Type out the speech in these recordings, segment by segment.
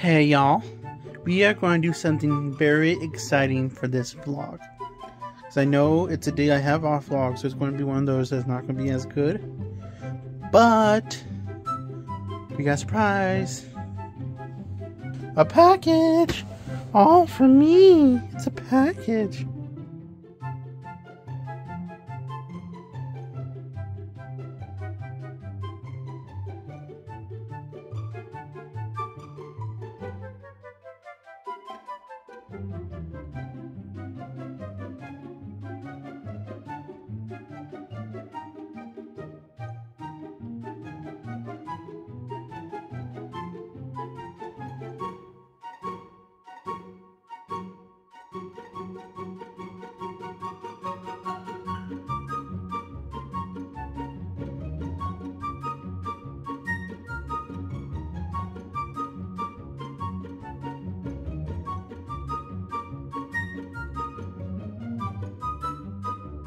Hey y'all, we are going to do something very exciting for this vlog. Because I know it's a day I have off vlog, so it's going to be one of those that's not going to be as good. But, we got a surprise. A package! All for me! It's a package!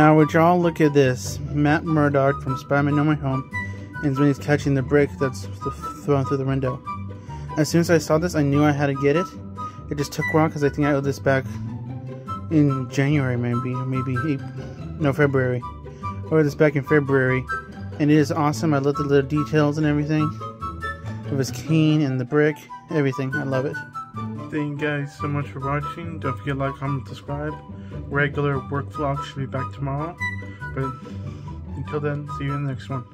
Now would y'all look at this. Matt Murdock from Spider-Man No Way Home is when he's catching the brick that's thrown through the window. As soon as I saw this, I knew I had to get it. It just took a while because I think I owed this back in January maybe, or maybe April, no February. I owed this back in February, and it is awesome. I love the little details and everything It was keen and the brick, everything. I love it. Thank you guys so much for watching. Don't forget to like, comment, subscribe. Regular work vlog should be back tomorrow. But until then, see you in the next one.